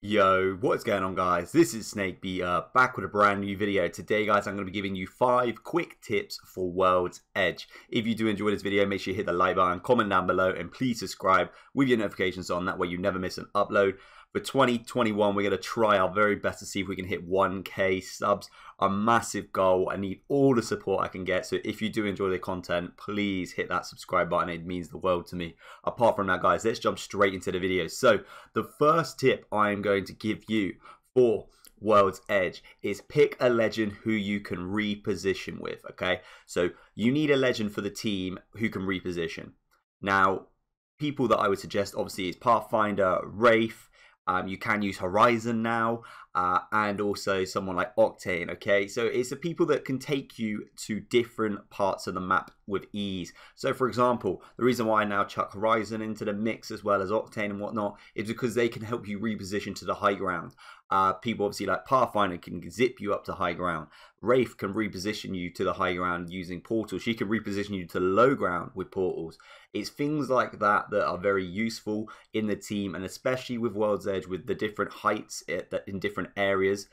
Yo, what's going on guys? This is Snake Beater back with a brand new video. Today guys, I'm going to be giving you 5 quick tips for World's Edge. If you do enjoy this video, make sure you hit the like button, comment down below and please subscribe with your notifications on. That way you never miss an upload. For 2021, we're going to try our very best to see if we can hit 1k subs. A massive goal. I need all the support I can get. So if you do enjoy the content, please hit that subscribe button. It means the world to me. Apart from that, guys, let's jump straight into the video. So the first tip I'm going to give you for World's Edge is pick a legend who you can reposition with. Okay, so you need a legend for the team who can reposition. Now, people that I would suggest obviously is Pathfinder, Wraith, um, you can use Horizon now, uh, and also someone like Octane. Okay, so it's the people that can take you to different parts of the map with ease. So, for example, the reason why I now chuck Horizon into the mix as well as Octane and whatnot is because they can help you reposition to the high ground. Uh, people obviously like Pathfinder can zip you up to high ground. Wraith can reposition you to the high ground using portals. She can reposition you to low ground with portals. It's things like that that are very useful in the team, and especially with World's Edge, with the different heights in different areas.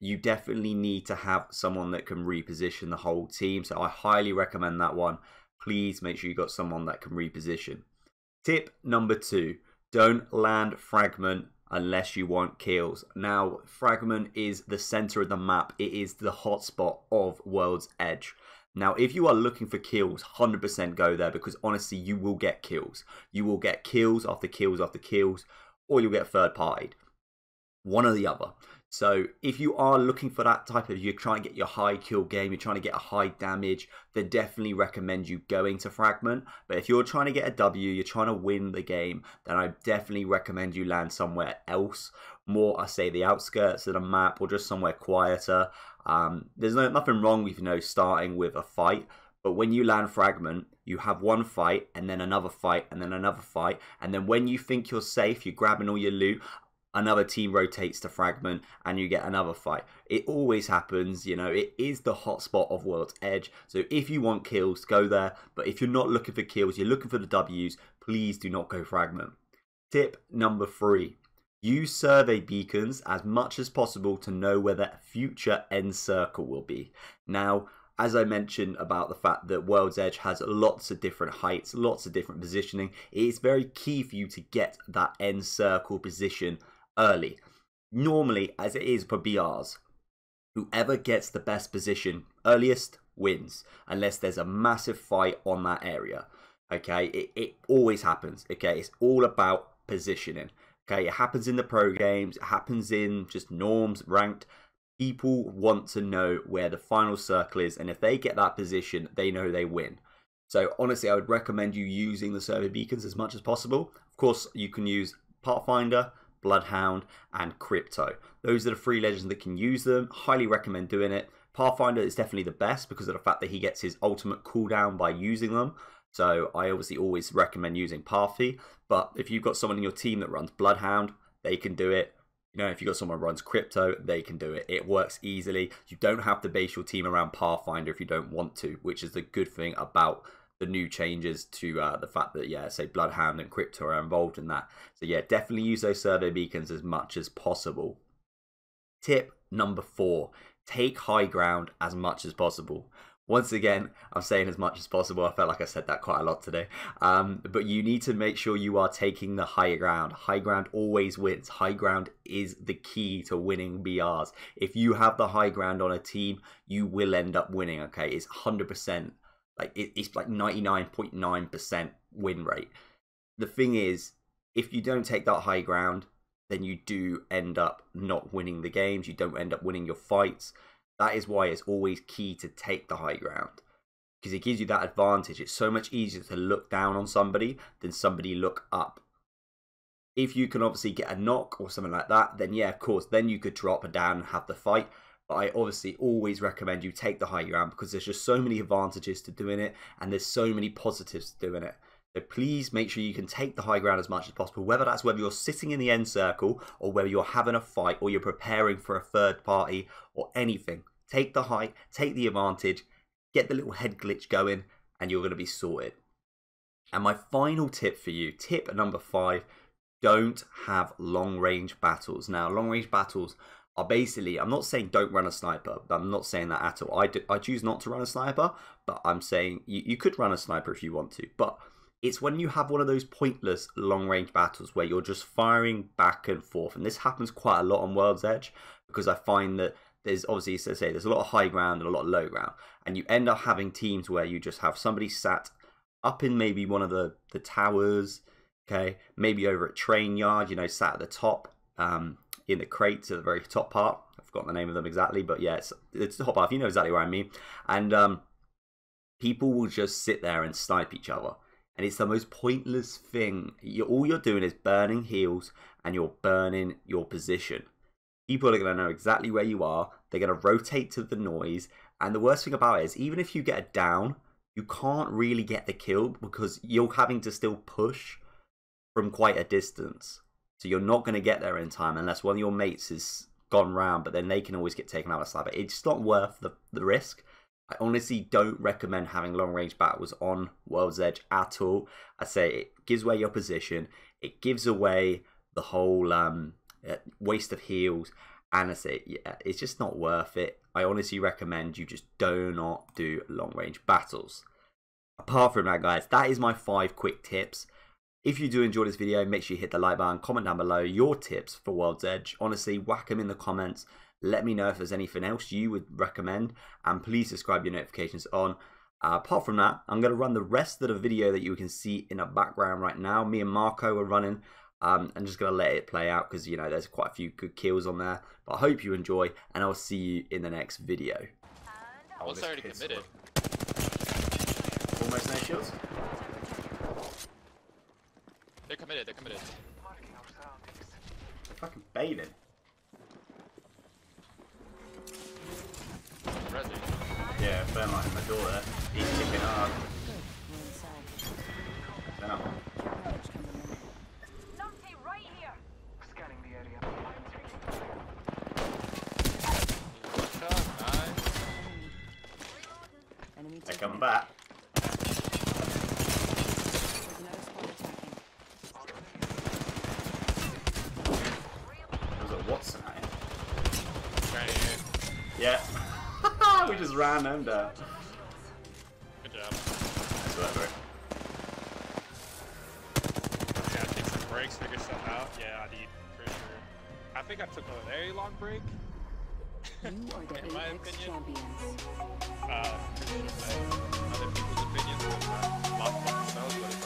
You definitely need to have someone that can reposition the whole team. So I highly recommend that one. Please make sure you got someone that can reposition. Tip number two don't land fragment unless you want kills. Now, Fragment is the center of the map. It is the hotspot of World's Edge. Now, if you are looking for kills, 100% go there because honestly, you will get kills. You will get kills after kills after kills, or you'll get third partied. One or the other. So if you are looking for that type of, you're trying to get your high kill game, you're trying to get a high damage, then definitely recommend you going to Fragment. But if you're trying to get a W, you're trying to win the game, then I definitely recommend you land somewhere else. More, I say, the outskirts of the map or just somewhere quieter. Um, there's no, nothing wrong with, you know, starting with a fight. But when you land fragment, you have one fight and then another fight and then another fight. And then when you think you're safe, you're grabbing all your loot another team rotates to fragment and you get another fight. It always happens, you know, it is the hotspot of World's Edge. So if you want kills, go there. But if you're not looking for kills, you're looking for the W's, please do not go fragment. Tip number three. Use survey beacons as much as possible to know where the future end circle will be. Now, as I mentioned about the fact that World's Edge has lots of different heights, lots of different positioning, it is very key for you to get that end circle position early. Normally, as it is for BRs, whoever gets the best position earliest wins, unless there's a massive fight on that area. Okay, it, it always happens. Okay, it's all about positioning. Okay, it happens in the pro games, it happens in just norms, ranked. People want to know where the final circle is, and if they get that position, they know they win. So, honestly, I would recommend you using the survey beacons as much as possible. Of course, you can use Pathfinder, Bloodhound, and Crypto. Those are the three legends that can use them. Highly recommend doing it. Pathfinder is definitely the best because of the fact that he gets his ultimate cooldown by using them. So I obviously always recommend using Pathy. But if you've got someone in your team that runs Bloodhound, they can do it. You know, if you've got someone runs crypto, they can do it. It works easily. You don't have to base your team around Pathfinder if you don't want to, which is the good thing about the new changes to uh, the fact that yeah, say Bloodhound and Crypto are involved in that. So yeah, definitely use those survey beacons as much as possible. Tip number four: take high ground as much as possible. Once again, I'm saying as much as possible. I felt like I said that quite a lot today. Um, but you need to make sure you are taking the high ground. High ground always wins. High ground is the key to winning BRs. If you have the high ground on a team, you will end up winning. Okay, it's 100% like it, it's like 99.9% win rate. The thing is, if you don't take that high ground, then you do end up not winning the games. You don't end up winning your fights. That is why it's always key to take the high ground because it gives you that advantage. It's so much easier to look down on somebody than somebody look up. If you can obviously get a knock or something like that, then yeah, of course, then you could drop down and have the fight. I obviously always recommend you take the high ground because there's just so many advantages to doing it and there's so many positives to doing it. So please make sure you can take the high ground as much as possible, whether that's whether you're sitting in the end circle or whether you're having a fight or you're preparing for a third party or anything. Take the high, take the advantage, get the little head glitch going, and you're going to be sorted. And my final tip for you, tip number five, don't have long range battles. Now, long range battles are basically, I'm not saying don't run a sniper. I'm not saying that at all. I, do, I choose not to run a sniper, but I'm saying you, you could run a sniper if you want to. But it's when you have one of those pointless long range battles where you're just firing back and forth. And this happens quite a lot on World's Edge because I find that there's obviously, so say, there's a lot of high ground and a lot of low ground. And you end up having teams where you just have somebody sat up in maybe one of the, the towers, okay, maybe over at train yard, you know, sat at the top um, in the crates at the very top part. I've forgotten the name of them exactly, but yeah, it's, it's the top part. You know exactly what I mean. And um, people will just sit there and snipe each other and it's the most pointless thing. You're, all you're doing is burning heals and you're burning your position. People are going to know exactly where you are. They're going to rotate to the noise. And the worst thing about it is, even if you get a down, you can't really get the kill because you're having to still push from quite a distance. So you're not going to get there in time unless one of your mates is gone round, but then they can always get taken out of slap. It's not worth the, the risk. I honestly don't recommend having long range battles on World's Edge at all. I say it gives away your position, it gives away the whole um, uh, waste of heals, and I say yeah, it's just not worth it. I honestly recommend you just do not do long range battles. Apart from that, guys, that is my five quick tips. If you do enjoy this video, make sure you hit the like button, comment down below your tips for World's Edge. Honestly, whack them in the comments. Let me know if there's anything else you would recommend, and please subscribe your notifications on. Uh, apart from that, I'm going to run the rest of the video that you can see in the background right now. Me and Marco are running. Um, I'm just going to let it play out because, you know, there's quite a few good kills on there. But I hope you enjoy, and I'll see you in the next video. Oh, it's already committed. Almost no shields? They're committed, they're committed. They're fucking baiting. Resi. Yeah, burn light in the door there. He's kicking hard. Down. Numpty right here. Scanning the area. One shot, nice. Enemy They're taken coming out. back. There's another squad attacking. There's a Wattson at him. Trying to Yeah. we just ran them down. Good job. That's what I Yeah, take some breaks, figure stuff out. Yeah, I need for sure. I think I took a very long break. You are the In my Apex opinion. champions. Uh, other people's opinions, but not lost by themselves, but it's all good.